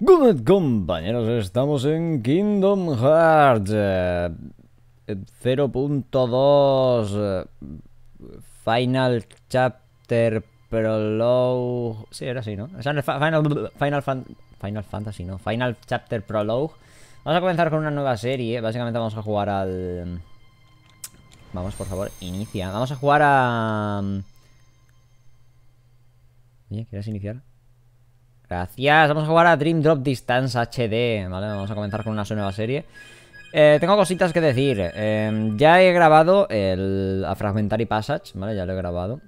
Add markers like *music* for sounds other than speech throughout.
Good compañeros, estamos en Kingdom Hearts eh, 0.2 eh, Final Chapter Prologue. Sí, era así, ¿no? Final, Final, Final Fantasy, ¿no? Final Chapter Prologue. Vamos a comenzar con una nueva serie. Básicamente vamos a jugar al. Vamos, por favor, inicia. Vamos a jugar a. Oye, ¿quieres iniciar? Gracias, vamos a jugar a Dream Drop Distance HD, ¿vale? Vamos a comenzar con una nueva serie Eh, Tengo cositas que decir Eh, Ya he grabado el a Fragmentary Passage, ¿vale? Ya lo he grabado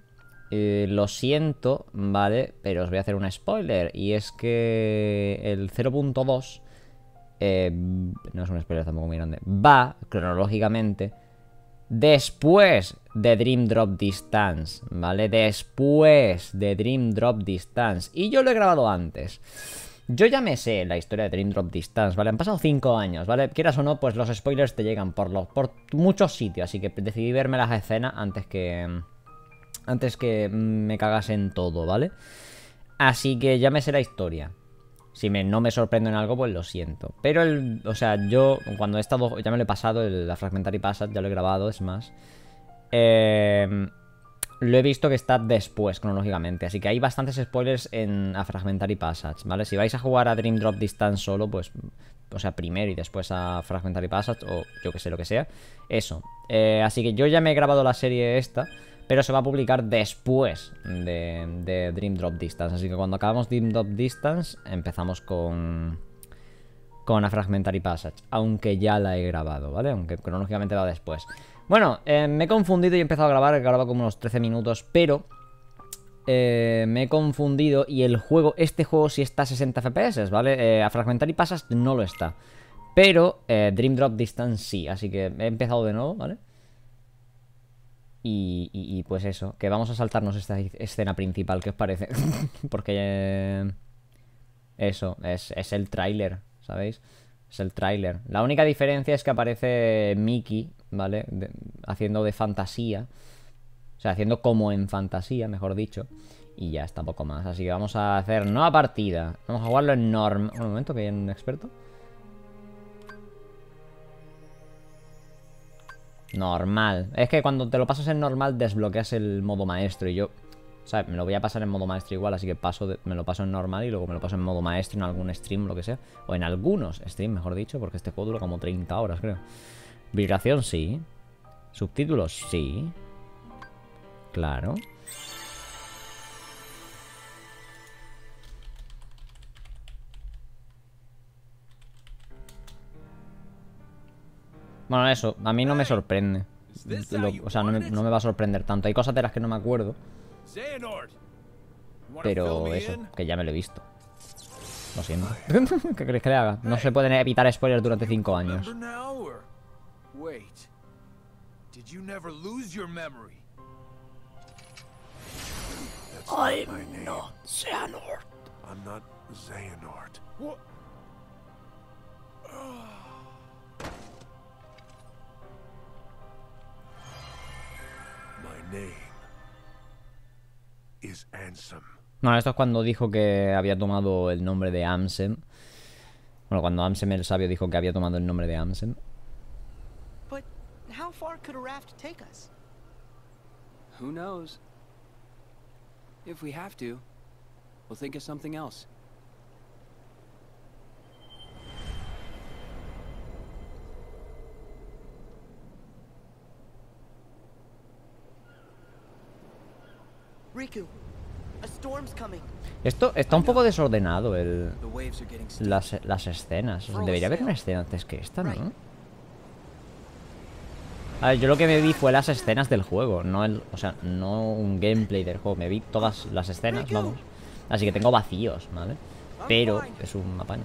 Lo siento, ¿vale? Pero os voy a hacer un spoiler Y es que el 0.2 eh, No es un spoiler tampoco muy grande Va, cronológicamente Después de Dream Drop Distance, ¿vale? Después de Dream Drop Distance. Y yo lo he grabado antes. Yo ya me sé la historia de Dream Drop Distance, ¿vale? Han pasado 5 años, ¿vale? Quieras o no, pues los spoilers te llegan por, muchos sitios. Así que decidí verme las escenas antes que... Antes que me cagase en todo, ¿vale? Así que ya me sé la historia. Si me, no me sorprendo en algo, pues lo siento. Pero, el, o sea, yo cuando he estado, ya me lo he pasado, el, la Fragmentary Passage, ya lo he grabado, es más. Eh, lo he visto que está después, cronológicamente. Así que hay bastantes spoilers en a Fragmentary Passage, ¿vale? Si vais a jugar a Dream Drop Distance solo, pues, o sea, primero y después a Fragmentary Passage, o yo que sé, lo que sea. Eso. Eh, así que yo ya me he grabado la serie esta. Pero se va a publicar después de, Dream Drop Distance. Así que cuando acabamos Dream Drop Distance, empezamos con. Con a Fragmentary Passage. Aunque ya la he grabado, ¿vale? Aunque cronológicamente va después. Bueno, eh, me he confundido y he empezado a grabar. He grabado como unos 13 minutos, pero. eh, me he confundido y el juego, este juego sí está a 60 FPS, ¿vale? Eh, a Fragmentary Passage no lo está. Pero Dream Drop Distance sí, así que he empezado de nuevo, ¿vale? Y, pues eso, que vamos a saltarnos esta escena principal, ¿qué os parece? *laughs* Porque eso, es, es el tráiler, ¿sabéis? Es el tráiler. La única diferencia es que aparece Mickey, ¿vale? Haciendo de fantasía. O sea, haciendo como en fantasía, mejor dicho. Y ya está, poco más. Así que vamos a hacer nueva partida. Vamos a jugarlo en norm. Un momento, que hay un experto. Normal. Es que cuando te lo pasas en normal desbloqueas el modo maestro y yo... Sea, me lo voy a pasar en modo maestro igual, así que paso me lo paso en normal y luego me lo paso en modo maestro en algún stream, lo que sea. O en algunos streams, mejor dicho, porque este juego dura como 30 horas, creo. Vibración, sí. Subtítulos, sí. Claro. Bueno, eso, a mí no me sorprende. Lo- o sea, no me, no me va a sorprender tanto. Hay cosas de las que no me acuerdo, pero eso, que ya me lo he visto. Lo siento. *laughs* ¿Qué crees que le haga? No se pueden evitar spoilers durante 5 años. Remember now, or wait? Did you never lose your memory? I'm not Xehanort. I'm not Xehanort. What? My name is Ansem. Bueno, esto es cuando dijo que había tomado el nombre de Amsen. Bueno, cuando Amsen el sabio dijo que había tomado el nombre de Amsen. But how far could a raft take us? Who knows? If we have to, we'll think of something else. Riku, a storm's coming. Esto está un poco desordenado el, las, las escenas. Debería haber una escena antes que esta, ¿no? A ver, yo lo que me vi fue las escenas del juego, no el, o sea, no un gameplay del juego. Me vi todas las escenas, vamos. Así que tengo vacíos, ¿vale? Pero es un apaño.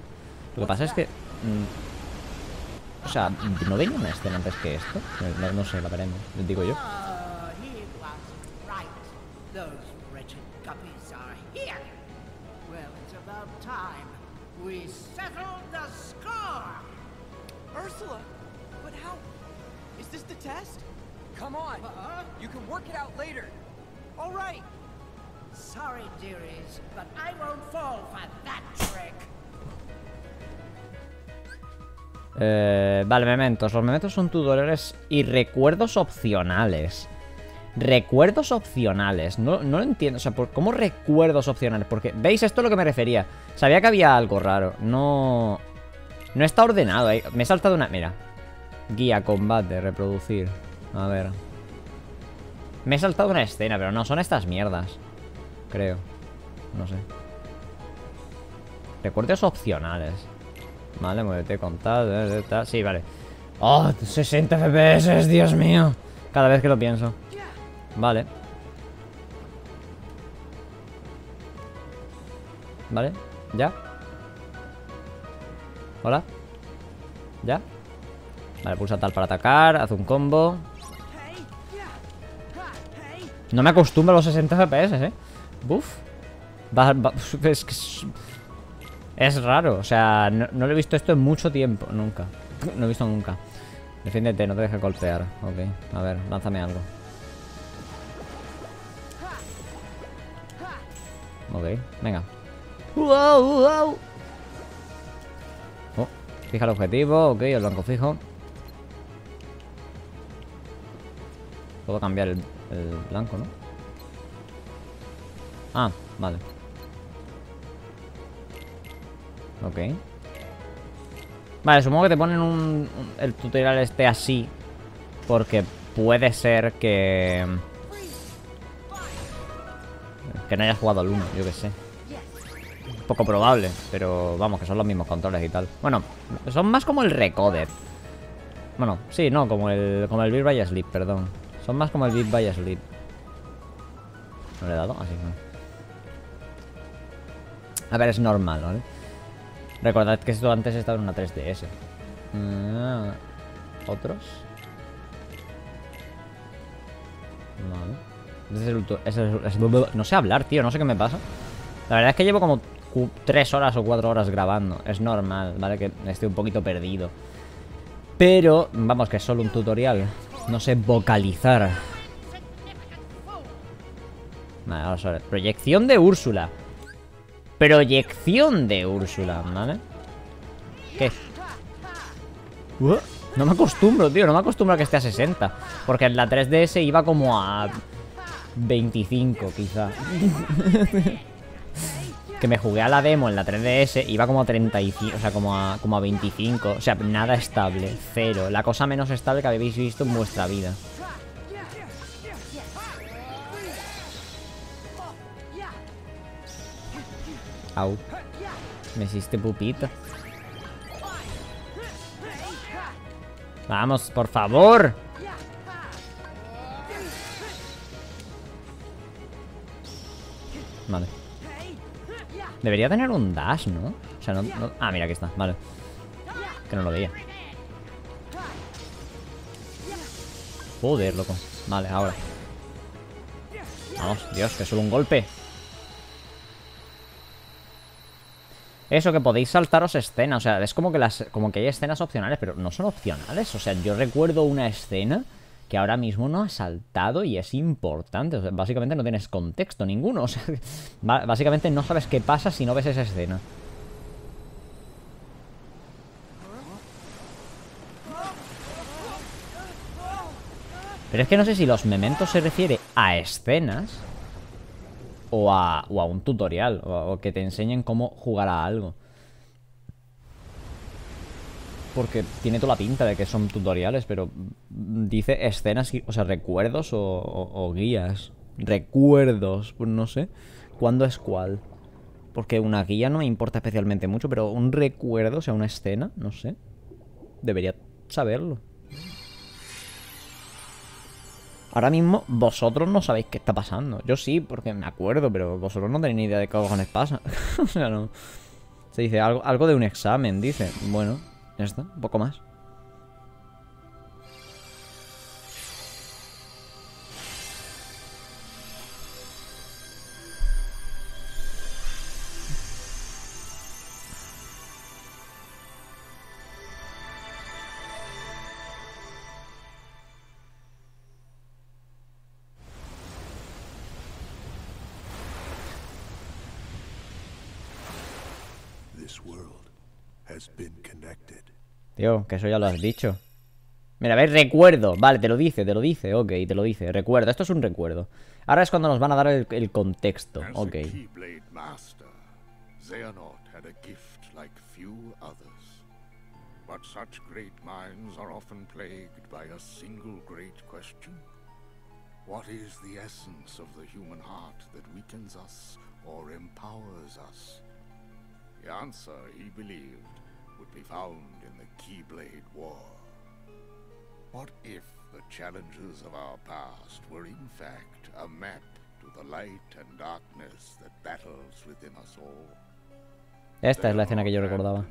Lo que pasa es que, mm, o sea, ¿no venía una escena antes que esto? No, no sé, la veremos, digo yo. Is this the test? Come on! Uh-huh. You can work it out later. All right. Sorry, dearies, but I won't fall for that trick. Eh, vale, mementos. Los mementos son tutoriales y recuerdos opcionales. Recuerdos opcionales. No, no lo entiendo. O sea, ¿por- ¿cómo recuerdos opcionales? Porque, ¿veis? Esto es lo que me refería. Sabía que había algo raro. No... No está ordenado. ahí. Me he saltado una... Mira. Guía, combate, reproducir. A ver. Me he saltado una escena, pero no, son estas mierdas. Creo. No sé. Recuerdos opcionales. Vale, muévete con tal, eh, eh. Sí, vale. ¡Oh! 60 FPS, Dios mío. Cada vez que lo pienso. Vale. Vale, ya. Hola. ¿Ya? Vale, pulsa tal para atacar, haz un combo. No me acostumbro a los 60 FPS, eh. Buf. Va- va- *laughs* es es, es raro, o sea, no, no lo he visto esto en mucho tiempo, nunca. *laughs* No lo he visto nunca. Defiéndete, no te dejes golpear. Ok, a ver, lánzame algo. Ok, venga. ¡Wow, wow! Oh, fija el objetivo, ok, el blanco fijo. Puedo cambiar el, blanco, ¿no? Ah, vale. Ok. Vale, supongo que te ponen un, el tutorial este así. Porque puede ser que... Que no hayas jugado al 1, yo que sé. Poco probable, pero vamos, que son los mismos controles y tal. Bueno, son más como el Recoded. Bueno, sí, no, como el, como el Beat by Sleep, perdón. Son más como el Beat by Sleep. ¿No le he dado? Así no. A ver, es normal, ¿vale? Recordad que esto antes estaba en una 3DS. Ah, ¿Otros? Vale. Este es ultu- es el- es- no sé hablar, tío, no sé qué me pasa. La verdad es que llevo como 3 horas o 4 horas grabando. Es normal, ¿vale? Que estoy un poquito perdido. Pero, vamos, que es solo un tutorial. No sé vocalizar. Vale, vamos a ver. Proyección de Úrsula. Proyección de Úrsula, ¿vale? ¿Qué? Uh, No me acostumbro, tío. No me acostumbro a que esté a 60. Porque en la 3DS iba como a 25, quizá. *laughs* que me jugué a la demo en la 3DS, iba como a 35, o sea, como a, como a 25. O sea, nada estable, cero. La cosa menos estable que habéis visto en vuestra vida. Au. Me hiciste pupita. Vamos, por favor. Vale. Debería tener un dash, ¿no? O sea, no, Ah, mira, aquí está, vale. Que no lo veía. Joder, loco. Vale, ahora. Vamos, Dios, que solo un golpe. Eso, que podéis saltaros escenas. O sea, es como que las como que hay escenas opcionales, pero no son opcionales. O sea, yo recuerdo una escena que ahora mismo no ha saltado y es importante. Básicamente no tienes contexto ninguno. *laughs* Básicamente no sabes qué pasa si no ves esa escena. Pero es que no sé si los mementos se refiere a escenas o a, o a un tutorial, o que te enseñen cómo jugar a algo. Porque tiene toda la pinta de que son tutoriales, pero dice escenas, o sea, recuerdos o, o- o guías. Recuerdos, pues no sé. ¿Cuándo es cuál? Porque una guía no me importa especialmente mucho, pero un recuerdo, o sea, una escena, no sé. Debería saberlo. Ahora mismo vosotros no sabéis qué está pasando. Yo sí, porque me acuerdo, pero vosotros no tenéis ni idea de qué cojones pasa. *laughs* o sea, no. Se dice algo, algo de un examen, dice. Bueno, ya está, un poco más. This world has been connected. Tío, que eso ya lo has dicho. Mira, ¿ves? Recuerdo. Vale, te lo dice, te lo dice. Ok, te lo dice. Recuerdo. Esto es un recuerdo. Ahora es cuando nos van a dar el, el contexto. Ok. a a. But such great minds are often plagued by a single great question. What is the essence of the human heart that weakens us or empowers us? The answer, he believed, would be found in the Keyblade War. What if the challenges of our past were in fact a map to the light and darkness that battles within us all? Esta es la escena que yo recordaba.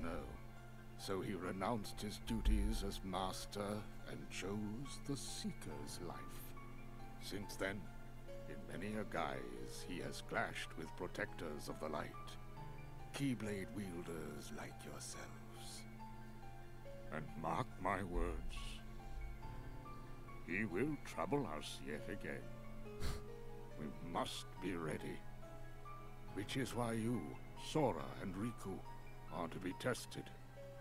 So he renounced his duties as master and chose the Seeker's life. Since then, in many a guise, he has clashed with protectors of the light, Keyblade wielders like yourselves. And mark my words, he will trouble us yet again. *laughs* we must be ready. Which is why you, Sora and Riku, are to be tested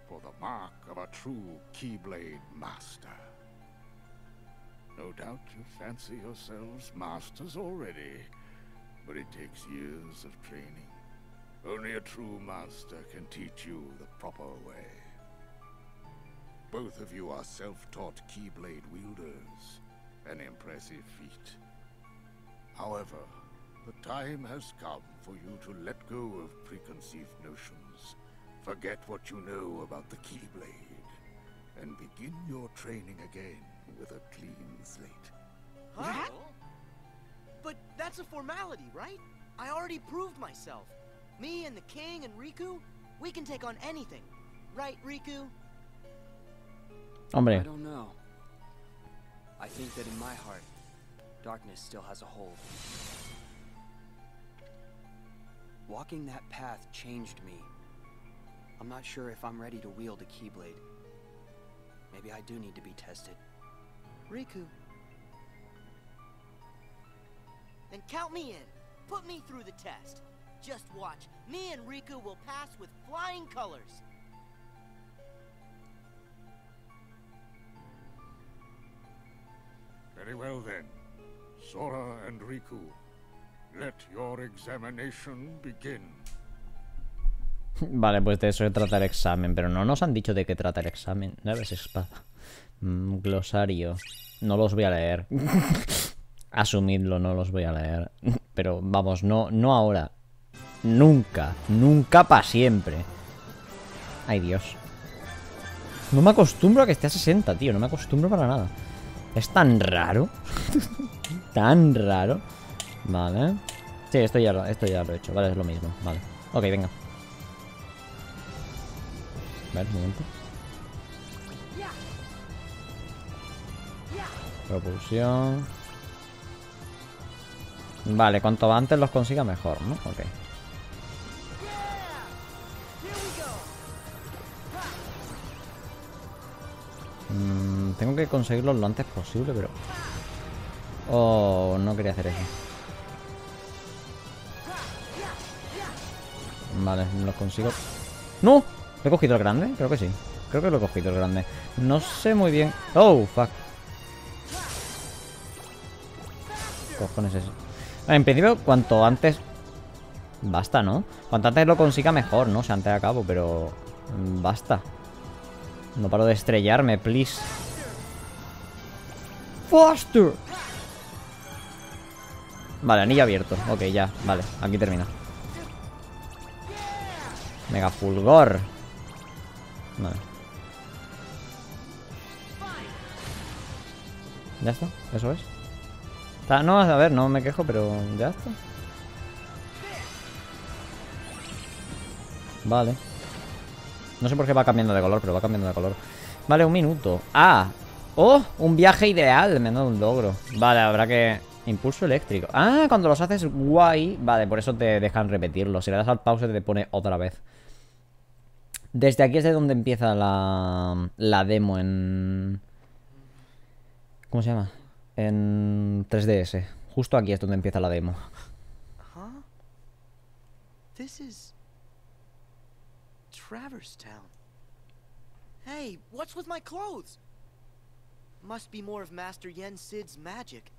for the mark of a true Keyblade master. No doubt you fancy yourselves masters already, but it takes years of training. Only a true master can teach you the proper way. Both of you are self-taught Keyblade wielders, an impressive feat. However, the time has come for you to let go of preconceived notions, forget what you know about the Keyblade, and begin your training again with a clean slate. Huh? But that's a formality, right? I already proved myself. Me and the king and Riku, we can take on anything. Right, Riku? I Hombre, don't know. I think that in my heart, darkness still has a hold. Walking that path changed me. I'm not sure if I'm ready to wield a Keyblade. Maybe I do need to be tested. Riku. Then count me in. Put me through the test. Just watch. Me and Riku will pass with flying colors. Very well then. Sora and Riku, let your examination begin. vale, pues de eso trata el examen. Pero no nos han dicho de qué trata el examen. Llaves espada. Mm, glosario. No los voy a leer. *laughs* Asumidlo, no los voy a leer. Pero vamos, no, no ahora. Nunca. Nunca para siempre. Ay, Dios. No me acostumbro a que esté a 60, tío. No me acostumbro para nada. Es tan raro. *laughs* tan raro. Vale. Sí, esto ya, lo, esto ya lo he hecho. Vale, es lo mismo. Vale. Ok, venga. Vale, un momento. Propulsión. Vale, cuanto antes los consiga mejor, ¿no? Ok. Mm, tengo que conseguirlos lo antes posible, pero... Oh, no quería hacer eso. Vale, los consigo. ¡No! ¿He cogido el grande? Creo que sí. Creo que lo he cogido el grande. No sé muy bien. ¡Oh, fuck! cojones es eso? Vale, en principio, cuanto antes... Basta, ¿no? Cuanto antes lo consiga mejor, ¿no? O sea, antes acabo, pero... Basta. No paro de estrellarme, please. ¡Faster! Vale, anillo abierto. Ok, ya. Vale, aquí termina. Mega fulgor. Vale. ¿Ya está? ¿Eso es? Está- no, a ver, no me quejo, pero ya está. Vale. No sé por qué va cambiando de color, pero va cambiando de color. Vale, un minuto. ¡Ah! ¡Oh! Un viaje ideal. Me da un logro. Vale, habrá que... Impulso eléctrico. Ah, cuando los haces guay. Vale, por eso te dejan repetirlo. Si le das al pause te pone otra vez. Desde aquí es de donde empieza la, la demo en... ¿Cómo se llama? En 3DS. Justo aquí es donde empieza la demo. Huh? This is Traverse Town. Hey, what's with my clothes? Must be more of Master Yen Sid's magic.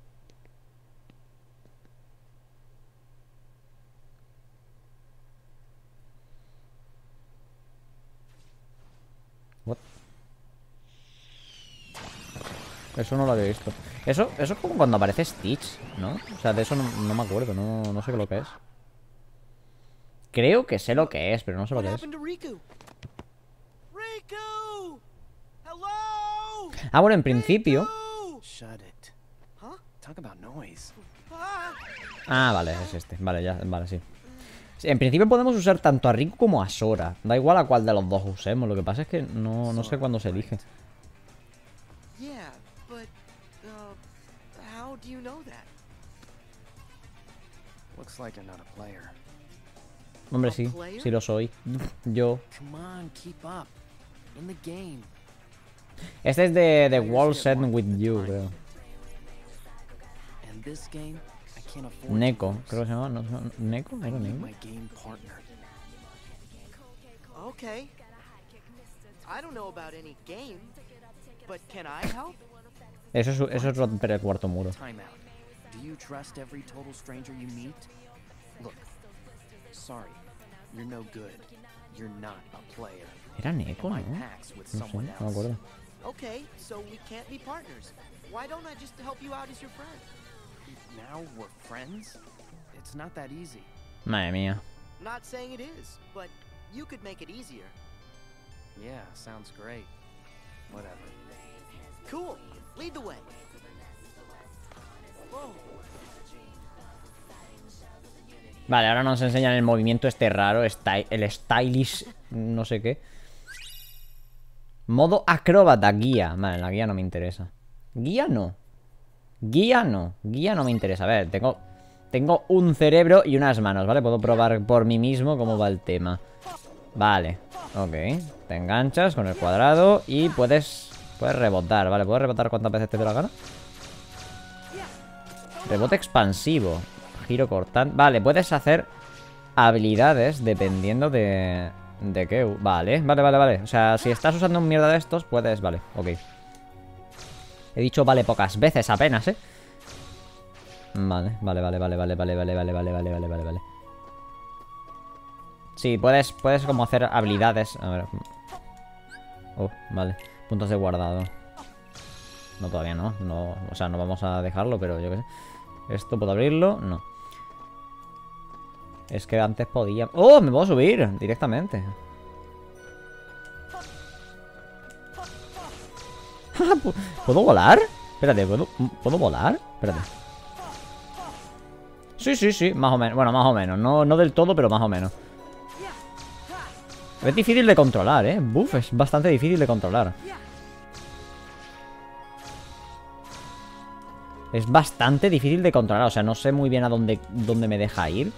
What? Eso no lo había visto. Eso, eso es como cuando aparece Stitch, ¿no? O sea, de eso no, no me acuerdo, no, no sé qué lo que es. Creo que sé lo que es, pero no sé lo que es. happened to Riku? Riku! Hello! Ah, bueno, en principio... Ah! Vale, es este. Vale, ya, vale, sí. En principio podemos usar tanto a Riku como a Sora. Da igual a cuál de los dos usemos. Lo que pasa es que no, no sé cuándo se elige. Uh, how do you know that? Looks like you're not a player. Hombre, ¿A sí. Sí lo soy. Yo. Este es de The Wall Set With You, creo. Neko, creo que se llama. ¿no? no, ¿Neko? I ¿Era Neko? Okay. I don't know about any game, but can I help? Eso es, eso es romper el cuarto muro. Do you trust every total stranger you meet? Look, sorry, you're no good. You're not a player. Era Neko, ¿no? No sé, no me acuerdo. Okay, so we can't be partners. Why don't I just help you out as your friend? Now we're friends? It's not that easy. Madre mía. Not saying it is, but you could make it easier. Yeah, sounds great. Whatever. Cool. Lead the way. Whoa. Vale, ahora nos enseñan el movimiento este raro, el stylish, no sé qué. Modo acróbata, guía. Vale, la guía no me interesa. Guía no. Guía no. Guía no me interesa. A ver, tengo, tengo un cerebro y unas manos, ¿vale? Puedo probar por mí mismo cómo va el tema. Vale, ok. Te enganchas con el cuadrado y puedes, puedes rebotar, ¿vale? ¿Puedes rebotar cuántas veces te dé la gana? Rebote expansivo. Giro cortante. Vale, puedes hacer habilidades dependiendo de... ¿De qué? Vale, vale, vale, vale. O sea, si estás usando un mierda de estos, puedes... Vale, ok. He dicho vale pocas veces apenas, ¿eh? Vale, vale, vale, vale, vale, vale, vale, vale, vale, vale, vale, vale, vale. Sí, puedes, puedes como hacer habilidades. A ver. Oh, vale. Puntos de guardado. No, todavía no. no. O sea, no vamos a dejarlo, pero yo qué sé. ¿Esto puedo abrirlo? No. Es que antes podía... ¡Oh! Me puedo subir directamente. ¿Pu- *laughs* ¿Puedo volar? Espérate, ¿puedo, ¿puedo volar? Espérate. Sí, sí, sí, más o menos. Bueno, más o menos. No, no del todo, pero más o menos. Es difícil de controlar, ¿eh? Buf, es bastante difícil de controlar. Es bastante difícil de controlar, o sea, no sé muy bien a dónde, dónde me deja ir.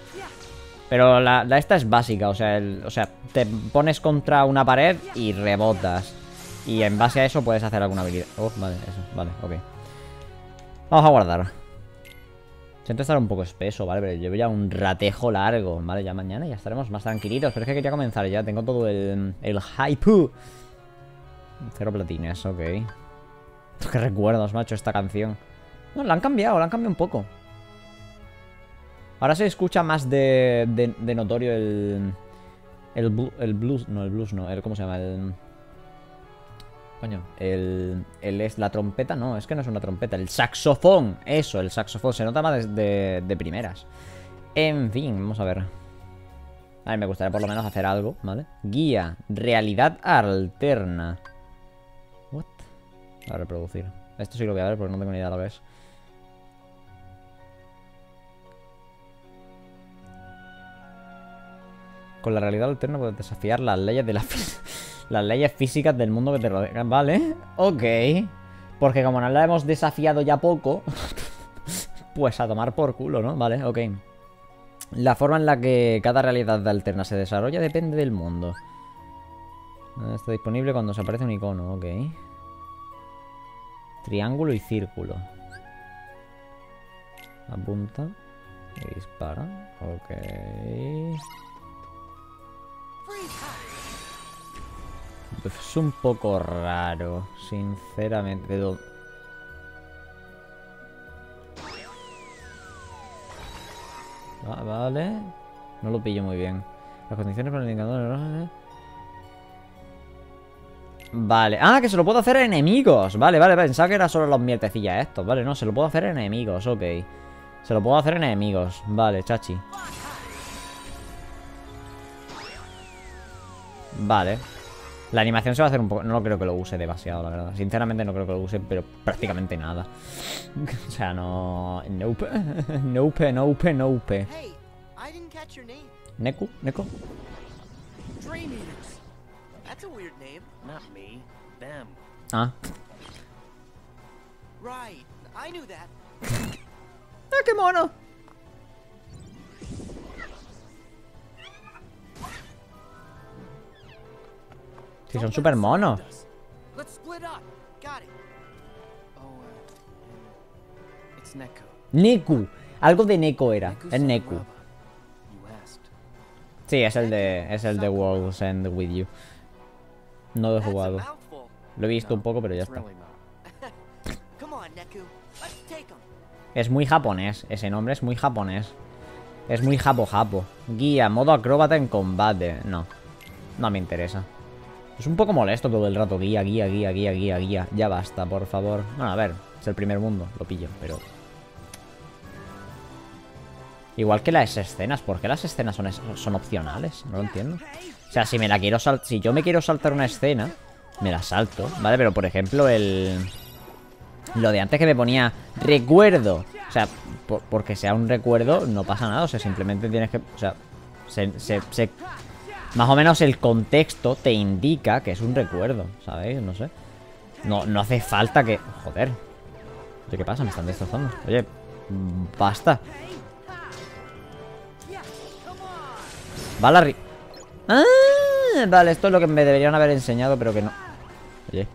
Pero la, esta es básica, o sea, el- o sea, te pones contra una pared y rebotas. Y en base a eso puedes hacer alguna habilidad. Oh, vale, eso, vale, ok. Vamos a guardar. Siento estar un poco espeso, ¿vale? Pero llevo ya un ratejo largo, ¿vale? Ya mañana ya estaremos más tranquilitos. Pero es que quería comenzar ya. Tengo todo el, el hype. Cero platines, ok. Qué recuerdos, macho, esta canción. No, la han cambiado, la han cambiado un poco. Ahora se escucha más de, de, notorio el... El, blu- el blues, no, el blues no, el, ¿cómo se llama? El... Coño, el, el es la trompeta, no, es que no es una trompeta, el saxofón, eso, el saxofón, se nota más de, de- de primeras. En fin, vamos a ver. A ver, me gustaría por lo menos hacer algo, ¿vale? Guía, realidad alterna. What? A reproducir. Esto sí lo voy a ver porque no tengo ni idea de lo que es. Con la realidad alterna puedes desafiar las leyes de la *laughs* las leyes físicas del mundo que te rodea. Vale, ok. Porque como no la hemos desafiado ya poco, *laughs* pues a tomar por culo, ¿no? Vale, ok. La forma en la que cada realidad alterna se desarrolla depende del mundo. Está disponible cuando se aparece un icono, ok. Triángulo y círculo. Apunta y dispara. Ok. Es un poco raro, sinceramente. vale. No lo pillo muy bien. Las condiciones para el indicador... ¿no? Vale. Ah, que se lo puedo hacer a enemigos. Vale, vale, pensaba que era solo los mierdecillas estos. Vale, no, se lo puedo hacer a enemigos, ok. Se lo puedo hacer a enemigos. Vale, chachi. Vale. La animación se va a hacer un poco... No creo que lo use demasiado, la verdad. Sinceramente no creo que lo use, pero prácticamente nada. *laughs* o sea, no... Nope. *laughs* nope, nope, nope. Hey, I didn't catch your name. Neku, Neko. Dream Eaters. That's a weird name. Not me. Them. Ah. Right. I knew that. *laughs* ¡Ah, qué mono! Sí, son súper monos. Oh, uh, Neko. Neku. Algo de Neko era. Es Neku. Sí, es el de. Es el de World's End With You. No lo he jugado. Lo he visto un poco, pero ya está. him. *laughs* Es muy japonés. Ese nombre es muy japonés. Es muy japo-japo. Guía, modo acróbata en combate. No. No me interesa. Es un poco molesto todo el rato. Guía, guía, guía, guía, guía, guía. Ya basta, por favor. Bueno, a ver. Es el primer mundo. Lo pillo, pero... Igual que las escenas. ¿Por qué las escenas son, son opcionales? No lo entiendo. O sea, si me la quiero saltar... Si yo me quiero saltar una escena, me la salto, ¿vale? Pero, por ejemplo, el... Lo de antes que me ponía recuerdo. O sea, por- porque sea un recuerdo, no pasa nada. O sea, simplemente tienes que. O sea, se, se- se- más o menos el contexto te indica que es un recuerdo, ¿sabéis? No sé. No, no hace falta que. Joder. ¿qué pasa? Me están destrozando. Oye, basta. Va la Ah, vale, esto es lo que me deberían haber enseñado, pero que no. Oye.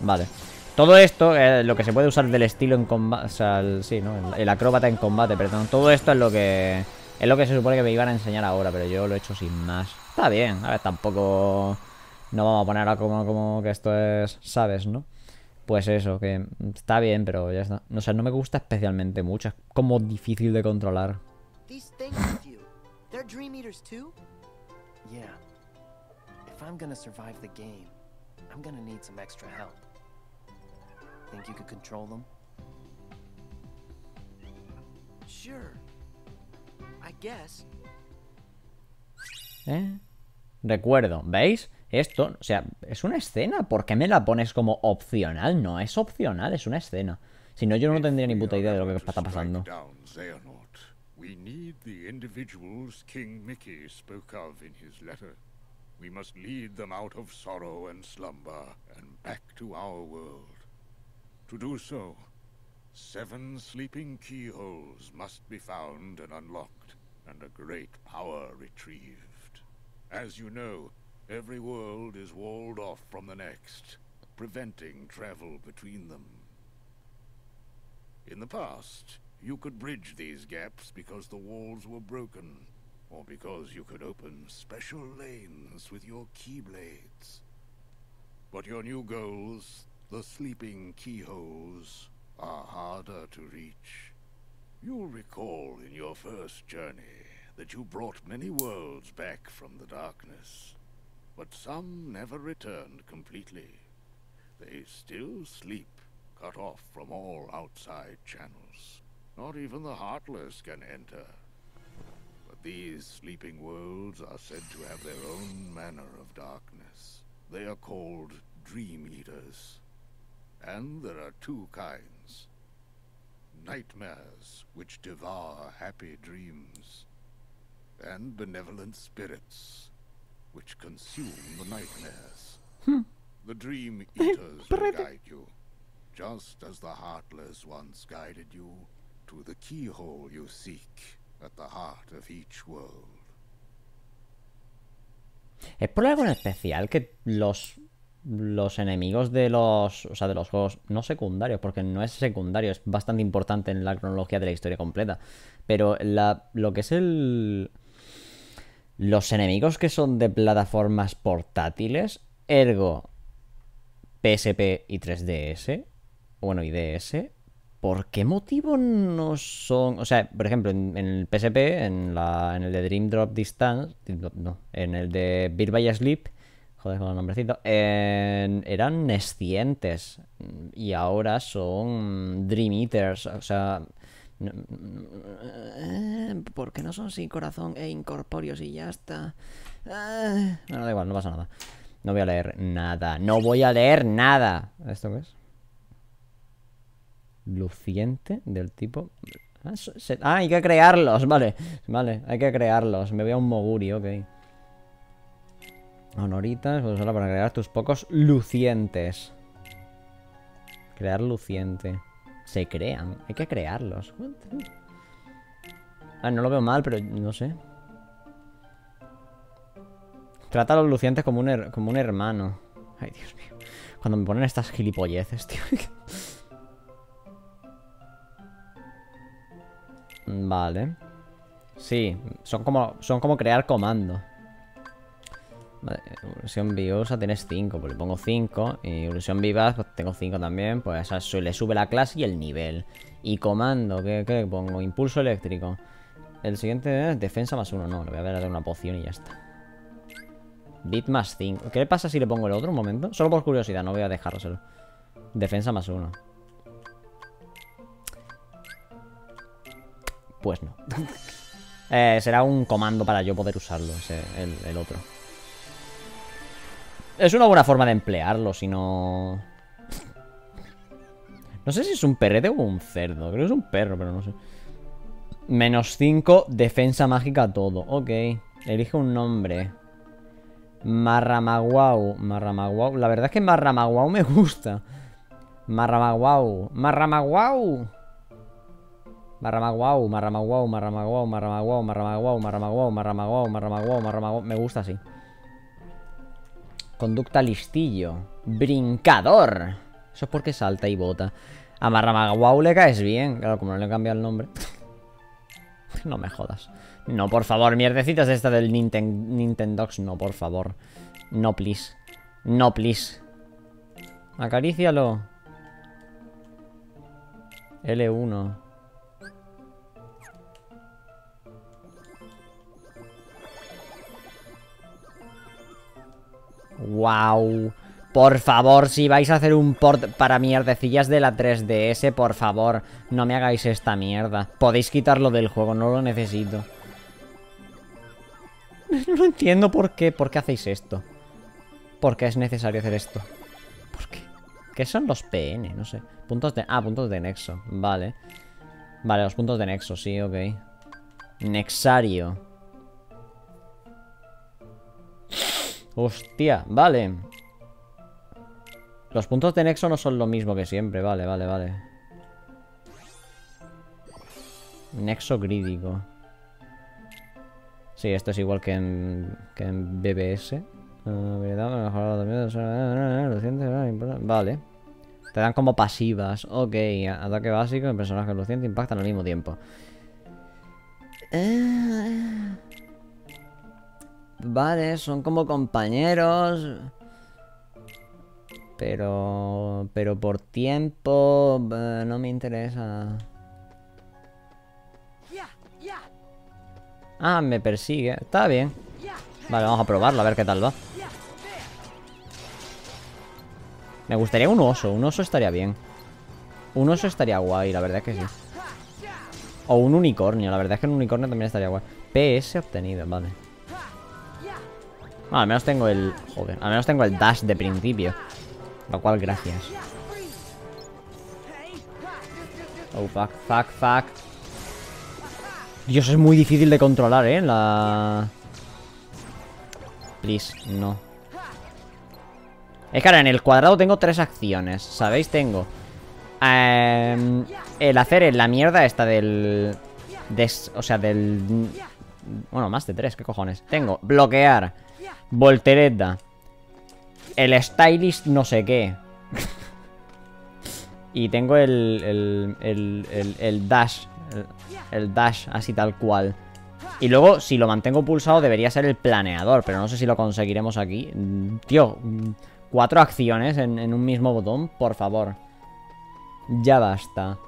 Vale. Todo esto, eh, lo que se puede usar del estilo en combate, o sea, el, sí, ¿no? El, el acróbata en combate, perdón. Todo esto es lo que es lo que se supone que me iban a enseñar ahora, pero yo lo he hecho sin más. Está bien, a ver, tampoco no vamos a poner ahora como, como que esto es, ¿sabes, no? Pues eso, que está bien, pero ya está. No sé, no me gusta especialmente mucho, es como difícil de controlar. I'm gonna survive the game, I'm gonna need some extra help. Think you could control them? Sure. I guess. ¿Eh? Recuerdo, ¿veis? Esto, o sea, es una escena. ¿Por qué me la pones como opcional? No es opcional, es una escena. Si no, yo no tendría ni puta idea de lo que está pasando. We need the individuals King Mickey spoke of in his letter. We must lead them out of sorrow and slumber and back to our world. To do so, seven sleeping keyholes must be found and unlocked, and a great power retrieved. As you know, every world is walled off from the next, preventing travel between them. In the past, you could bridge these gaps because the walls were broken, or because you could open special lanes with your keyblades. But your new goals, the sleeping keyholes, are harder to reach. You'll recall in your first journey that you brought many worlds back from the darkness, but some never returned completely. They still sleep, cut off from all outside channels. Not even the Heartless can enter. But these sleeping worlds are said to have their own manner of darkness. They are called Dream Eaters. And there are two kinds. Nightmares, which devour happy dreams. And benevolent spirits, which consume the nightmares. Hmm. The Dream Eaters will guide you, just as the Heartless once guided you to the keyhole you seek at the heart of each world. ¿Es por algo en especial que los los enemigos de los, o sea, de los juegos no secundarios, porque no es secundario, es bastante importante en la cronología de la historia completa, pero la, lo que es el Los enemigos que son de plataformas portátiles, ergo PSP y 3DS, bueno, y DS, ¿por qué motivo no son...? O sea, por ejemplo, en, el PSP, en, la, en el de Dream Drop Distance, no, en el de Beat by Sleep, joder con el nombrecito, en- eran nescientes y ahora son Dream Eaters, o sea... eh, ¿Por qué no son sin corazón e incorpóreos y ya está? Bueno, da igual, no pasa nada. No voy a leer nada. No voy a leer nada. ¿Esto qué es? Luciente del tipo... Ah, ah, hay que crearlos, vale. Vale, hay que crearlos. Me voy a un Moguri, ok. Honoritas, puedes usarla para crear tus pocos lucientes. Crear luciente. Se crean, hay que crearlos. Ah, no lo veo mal, pero no sé. Trata a los lucientes como un, como un hermano. Ay, Dios mío. Cuando me ponen estas gilipolleces, tío. *laughs* vale. Sí, son como, son como crear comando. Vale, vivosa tienes 5, pues le pongo 5. Y ilusión vivaz, pues tengo 5 también. Pues su- le sube la clase y el nivel. Y comando, ¿qué, pongo? Impulso eléctrico. El siguiente es defensa más 1. No, le voy a dar una poción y ya está. Bit más 5. ¿Qué pasa si le pongo el otro un momento? Solo por curiosidad, no voy a dejárselo. Defensa más 1. Pues no. *laughs* Eh, será un comando para yo poder usarlo, ese, el otro. Es una buena forma de emplearlo, si no... No sé si es un perrete o un cerdo. Creo que es un perro, pero no sé. Menos 5, defensa mágica todo. Ok. Elige un nombre. Marramaguau. Marramaguau. La verdad es que Marramaguau me gusta. Marramaguau. Marramaguau. Marramaguau, Marramaguau, Marramaguau, Marramaguau, Marramaguau, Marramaguau, Marramaguau, Marramaguau, Marramaguau. Me gusta así. Conducta listillo. Brincador. Eso es porque salta y bota. A Marramaguau le bien. Claro, como no le cambia el nombre. *laughs* no me jodas. No, por favor, mierdecitas esta del Ninten Nintendox. No, por favor. No, please. No, please. Acarícialo. L1. Wow. Por favor, si vais a hacer un port para mierdecillas de la 3DS, por favor, no me hagáis esta mierda. Podéis quitarlo del juego, no lo necesito. *laughs* No entiendo por qué, por qué hacéis esto. ¿Por qué es necesario hacer esto? ¿Por qué? ¿Qué son los PN? No sé. Puntos de... Ah, puntos de nexo. Vale. Vale, los puntos de nexo, sí, ok. Nexario. Hostia, vale. Los puntos de nexo no son lo mismo que siempre. Vale, vale, vale. Nexo crítico. Sí, esto es igual que en, que en BBS. Siento, ah, importante. Vale. Te dan como pasivas. Ok, ataque básico y personaje luciente impactan al mismo tiempo. Eh, Vale, son como compañeros. Pero... Pero por tiempo... eh, no me interesa. Ah, me persigue. Está bien. Vale, vamos a probarlo, a ver qué tal va. Me gustaría un oso. Un oso estaría bien. Un oso estaría guay, la verdad es que sí. O un unicornio. La verdad es que un unicornio también estaría guay. PS obtenido, vale. Ah, al menos tengo el... Joder, al menos tengo el dash de principio. Lo cual, gracias. Oh, fuck, fuck, fuck. Dios, es muy difícil de controlar, ¿eh? La... Please, no. Es que ahora en el cuadrado tengo tres acciones, ¿sabéis? Tengo... em, el hacer la mierda esta del... o sea, del... Bueno, más de tres, ¿qué cojones? Tengo bloquear, voltereta, el stylist no sé qué. y tengo el, el, el, dash, el, dash así tal cual. Y luego, si lo mantengo pulsado, debería ser el planeador. Pero no sé si lo conseguiremos aquí. Mm, Tío, mm, cuatro acciones en un mismo botón, por favor. Ya basta.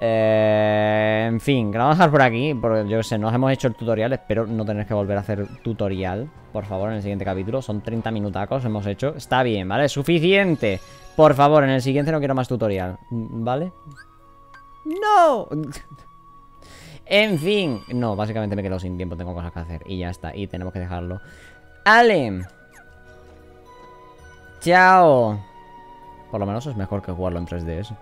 Eh, en fin, que lo vamos a dejar por aquí. Porque yo sé, nos hemos hecho el tutorial. Espero no tener que volver a hacer tutorial. Por favor, en el siguiente capítulo. Son 30 minutacos, hemos hecho. Está bien, ¿vale? Suficiente. Por favor, en el siguiente no quiero más tutorial. ¿Vale? ¡No! *laughs* En fin, no, básicamente me quedo sin tiempo, tengo cosas que hacer y ya está, y tenemos que dejarlo. Ale. Chao. Por lo menos es mejor que jugarlo en 3DS.